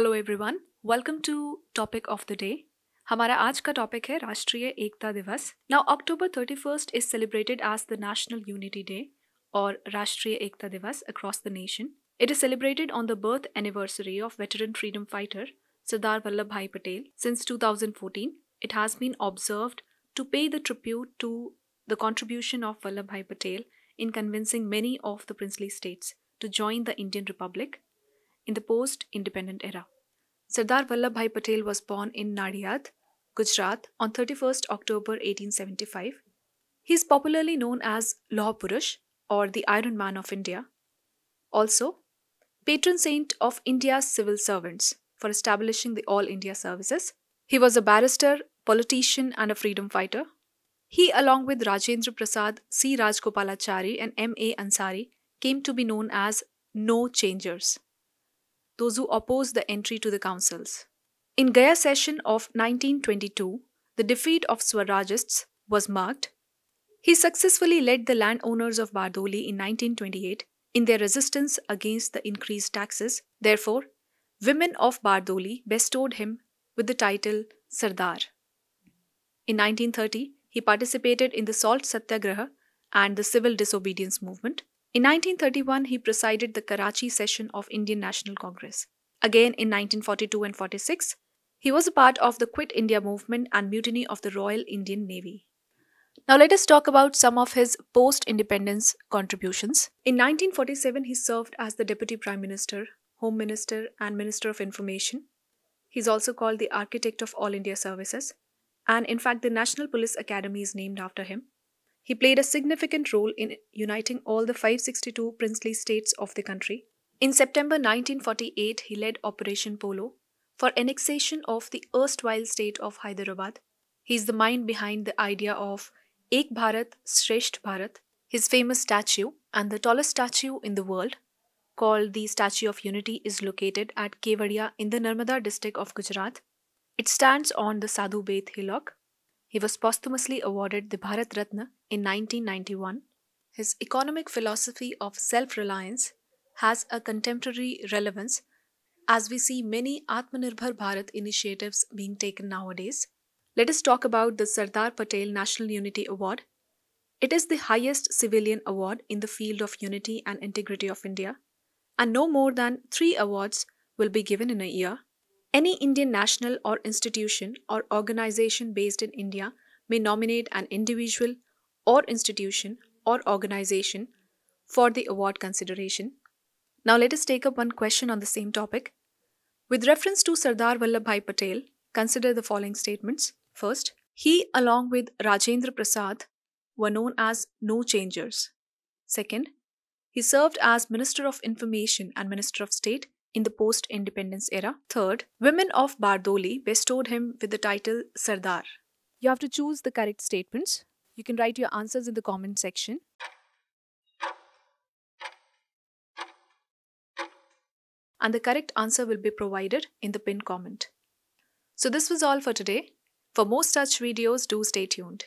Hello everyone welcome to topic of the day हमारा आज का टॉपिक है राष्ट्रीय एकता दिवस now October thirty first is celebrated as the national unity day और राष्ट्रीय एकता दिवस across the nation it is celebrated on the birth anniversary of veteran freedom fighter Sardar Vallabhbhai Patel. Since 2014, it has been observed to pay the tribute to the contribution of Vallabhbhai Patel in convincing many of the princely states to join the Indian Republic in the post independent era. Sardar Vallabhbhai Patel was born in Nadiyad, Gujarat on 31st October 1875. He is popularly known as Lauh Purush or the Iron Man of India. Also, patron saint of India's civil servants for establishing the All India services. He was a barrister, politician, and a freedom fighter. He, along with Rajendra Prasad, C. Rajgopalachari, and M. A. Ansari, came to be known as No Changers those who opposed the entry to the councils. In Gaya session of 1922, the defeat of Swarajists was marked. He successfully led the landowners of Bardoli in 1928 in their resistance against the increased taxes. Therefore, women of Bardoli bestowed him with the title Sardar. In 1930, he participated in the Salt Satyagraha and the civil disobedience movement. In 1931, he presided the Karachi session of Indian National Congress. Again in 1942 and 46, he was a part of the Quit India movement and mutiny of the Royal Indian Navy. Now let us talk about some of his post-independence contributions. In 1947, he served as the Deputy Prime Minister, Home Minister and Minister of Information. He is also called the Architect of All India Services and in fact the National Police Academy is named after him. He played a significant role in uniting all the 562 princely states of the country. In September 1948, he led Operation Polo for annexation of the erstwhile state of Hyderabad. He is the mind behind the idea of Ek Bharat, Shresht Bharat, his famous statue and the tallest statue in the world, called the Statue of Unity, is located at Kevadia in the Narmada district of Gujarat. It stands on the Sadhu Bet hillock he was posthumously awarded the Bharat Ratna in 1991. His economic philosophy of self reliance has a contemporary relevance as we see many Atmanirbhar Bharat initiatives being taken nowadays. Let us talk about the Sardar Patel National Unity Award. It is the highest civilian award in the field of unity and integrity of India, and no more than three awards will be given in a year. Any Indian national or institution or organization based in India may nominate an individual or institution or organization for the award consideration. Now let us take up one question on the same topic. With reference to Sardar Vallabhbhai Patel, consider the following statements. First, he along with Rajendra Prasad were known as no changers. Second, he served as Minister of Information and Minister of State in the post independence era. Third, women of Bardoli bestowed him with the title Sardar. You have to choose the correct statements. You can write your answers in the comment section. And the correct answer will be provided in the pinned comment. So, this was all for today. For more such videos, do stay tuned.